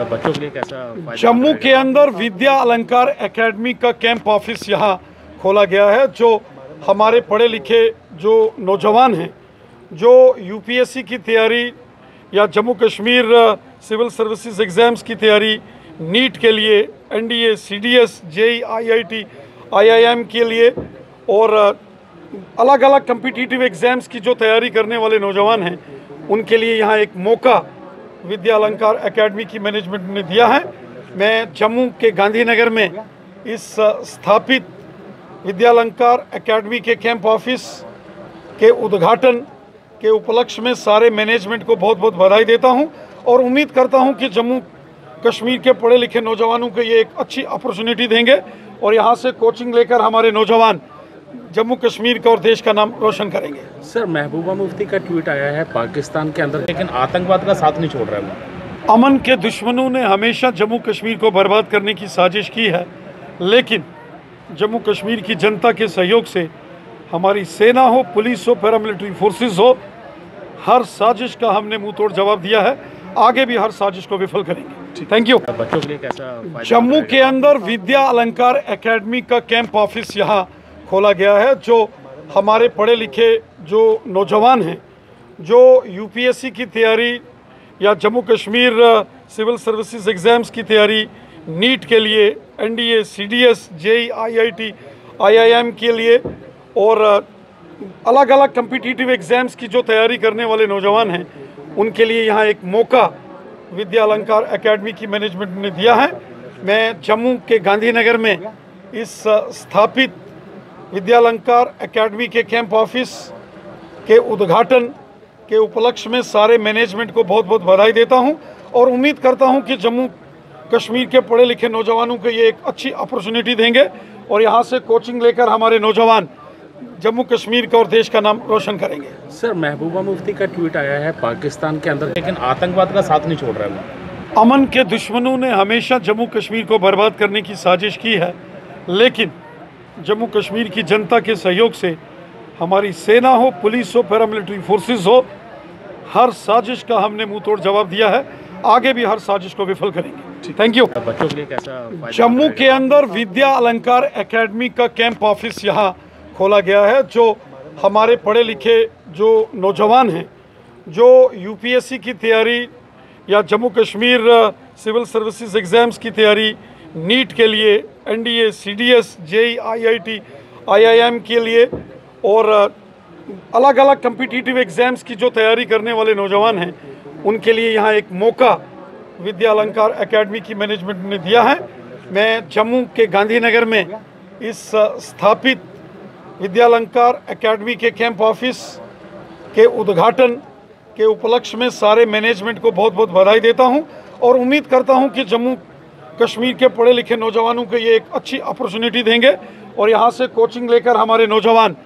बच्चों के लिए कैसा जम्मू के अंदर विद्या अलंकार एकेडमी का कैंप ऑफ़िस यहाँ खोला गया है जो हमारे पढ़े लिखे जो नौजवान हैं जो यूपीएससी की तैयारी या Jammu Kashmir civil services exams की तैयारी नीट के लिए NDA CDS JEE IIT IIM के लिए और अलग अलग कम्पिटिटिव एग्ज़ाम्स की जो तैयारी करने वाले नौजवान हैं उनके लिए यहाँ एक मौका विद्या अलंकार एकेडमी की मैनेजमेंट ने दिया है। मैं जम्मू के गांधीनगर में इस स्थापित विद्या अलंकार एकेडमी के कैंप ऑफ़िस के उद्घाटन के उपलक्ष्य में सारे मैनेजमेंट को बहुत बहुत बधाई देता हूँ और उम्मीद करता हूँ कि जम्मू कश्मीर के पढ़े लिखे नौजवानों को ये एक अच्छी अपॉर्चुनिटी देंगे और यहाँ से कोचिंग लेकर हमारे नौजवान जम्मू कश्मीर का और देश का नाम रोशन करेंगे। सर महबूबा मुफ्ती का ट्वीट आया है पाकिस्तान के अंदर लेकिन आतंकवाद का साथ नहीं छोड़ रहा है अमन के दुश्मनों ने हमेशा जम्मू कश्मीर को बर्बाद करने की साजिश की है लेकिन जम्मू कश्मीर की जनता के सहयोग से हमारी सेना हो पुलिस हो पैरामिलिट्री फोर्सेस हो हर साजिश का हमने मुँह तोड़ जवाब दिया है। आगे भी हर साजिश को विफल करेंगे। थैंक यू बच्चों के लिए कैसा जम्मू के अंदर विद्या अलंकार एकेडमी का कैंप ऑफ़िस यहाँ खोला गया है, जो हमारे पढ़े लिखे जो नौजवान हैं, जो यूपीएससी की तैयारी या Jammu Kashmir civil services exams की तैयारी, नीट के लिए NDA CDS JEE IIT IIM के लिए, और अलग अलग कम्पिटिटिव एग्ज़ाम्स की जो तैयारी करने वाले नौजवान हैं, उनके लिए यहाँ एक मौका विद्या अलंकार अकेडमी की मैनेजमेंट ने दिया है। मैं जम्मू के गांधीनगर में इस स्थापित विद्या अलंकार एकेडमी के कैंप ऑफ़िस के उद्घाटन के उपलक्ष्य में सारे मैनेजमेंट को बहुत बहुत बधाई देता हूँ और उम्मीद करता हूँ कि जम्मू कश्मीर के पढ़े लिखे नौजवानों को ये एक अच्छी अपॉर्चुनिटी देंगे और यहाँ से कोचिंग लेकर हमारे नौजवान जम्मू कश्मीर का और देश का नाम रोशन करेंगे। सर महबूबा मुफ्ती का ट्वीट आया है पाकिस्तान के अंदर लेकिन आतंकवाद का साथ नहीं छोड़ रहा है अमन के दुश्मनों ने हमेशा जम्मू कश्मीर को बर्बाद करने की साजिश की है लेकिन जम्मू कश्मीर की जनता के सहयोग से हमारी सेना हो पुलिस हो पैरामिलिट्री फोर्सेस हो हर साजिश का हमने मुँह तोड़ जवाब दिया है। आगे भी हर साजिश को विफल करेंगे। थैंक यू बच्चों के लिए कैसा जम्मू के अंदर विद्या अलंकार एकेडमी का कैंप ऑफ़िस यहाँ खोला गया है जो हमारे पढ़े लिखे जो नौजवान हैं जो यूपीएससी की तैयारी या Jammu Kashmir civil services exams की तैयारी नीट के लिए NDA, CDS, JEE, IIT, IIM के लिए और अलग अलग कम्पिटिटिव एग्ज़ाम्स की जो तैयारी करने वाले नौजवान हैं, उनके लिए यहाँ एक मौका विद्या अलंकार अकेडमी की मैनेजमेंट ने दिया है। मैं जम्मू के गांधीनगर में इस स्थापित विद्या अलंकार एकेडमी के कैंप ऑफ़िस के उद्घाटन के उपलक्ष्य में सारे मैनेजमेंट को बहुत बहुत बधाई देता हूँ और उम्मीद करता हूँ कि जम्मू कश्मीर के पढ़े लिखे नौजवानों को ये एक अच्छी अपॉर्चुनिटी देंगे और यहाँ से कोचिंग लेकर हमारे नौजवान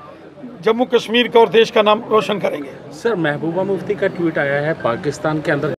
जम्मू कश्मीर का और देश का नाम रोशन करेंगे। सर, महबूबा मुफ्ती का ट्वीट आया है, पाकिस्तान के अंदर